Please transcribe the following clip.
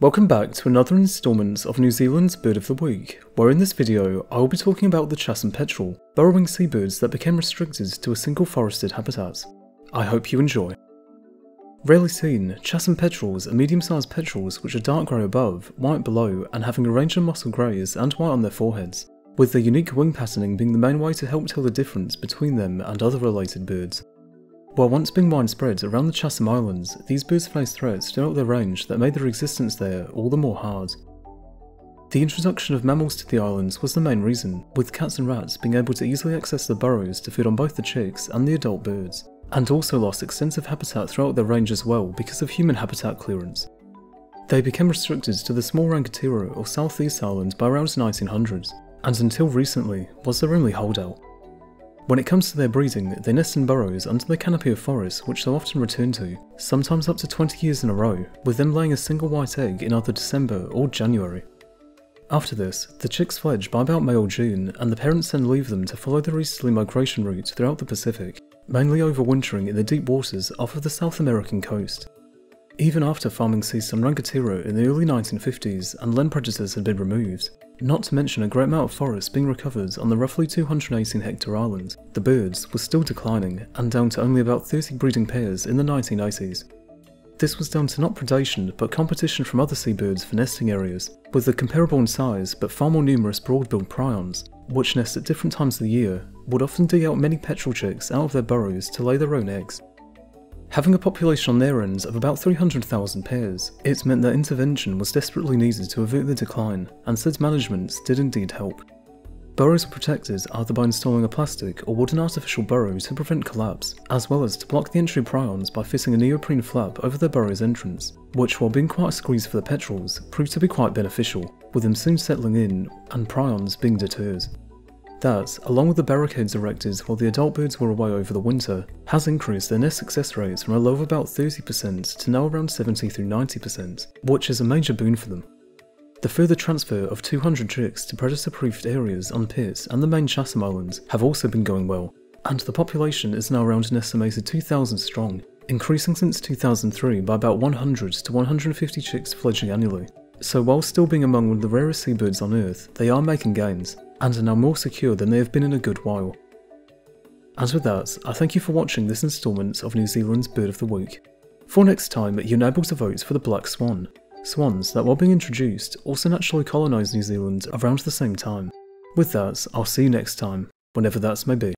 Welcome back to another instalment of New Zealand's Bird of the Week, where in this video I will be talking about the Chatham petrel, burrowing seabirds that became restricted to a single forested habitat. I hope you enjoy. Rarely seen, Chatham petrels are medium-sized petrels which are dark grey above, white below, and having a range of mottled greys and white on their foreheads, with their unique wing patterning being the main way to help tell the difference between them and other related birds. While once being widespread around the Chatham Islands, these birds faced threats throughout their range that made their existence there all the more hard. The introduction of mammals to the islands was the main reason, with cats and rats being able to easily access the burrows to feed on both the chicks and the adult birds, and also lost extensive habitat throughout their range as well because of human habitat clearance. They became restricted to the small Rangatira or Southeast Island by around 1900s, and until recently was their only holdout. When it comes to their breeding, they nest in burrows under the canopy of forest which they'll often return to, sometimes up to 20 years in a row, with them laying a single white egg in either December or January. After this, the chicks fledge by about May or June, and the parents then leave them to follow their easterly migration route throughout the Pacific, mainly overwintering in the deep waters off of the South American coast. Even after farming ceased on Rangatira in the early 1950s and land predators had been removed, not to mention a great amount of forest being recovered on the roughly 218 hectare island, the birds were still declining and down to only about 30 breeding pairs in the 1980s. This was down to not predation but competition from other seabirds for nesting areas, with the comparable in size but far more numerous broad-billed prions, which nest at different times of the year, would often dig out many petrel chicks out of their burrows to lay their own eggs. Having a population on their ends of about 300,000 pairs, it meant that intervention was desperately needed to avert the decline, and said management did indeed help. Burrows were protected either by installing a plastic or wooden artificial burrow to prevent collapse, as well as to block the entry prions by fitting a neoprene flap over the burrow's entrance, which while being quite a squeeze for the petrels, proved to be quite beneficial, with them soon settling in and prions being deterred. That, along with the barricades erected while the adult birds were away over the winter, has increased their nest success rates from a low of about 30% to now around 70 through 90%, which is a major boon for them. The further transfer of 200 chicks to predator-proofed areas on Pitt and the main Chatham Islands have also been going well, and the population is now around an estimated 2,000 strong, increasing since 2003 by about 100 to 150 chicks fledging annually. So while still being among one of the rarest seabirds on Earth, they are making gains, and are now more secure than they have been in a good while. As with that, I thank you for watching this instalment of New Zealand's Bird of the Week. For next time, you're now able to vote for the black swan, swans that while being introduced also naturally colonised New Zealand around the same time. With that, I'll see you next time, whenever that may be.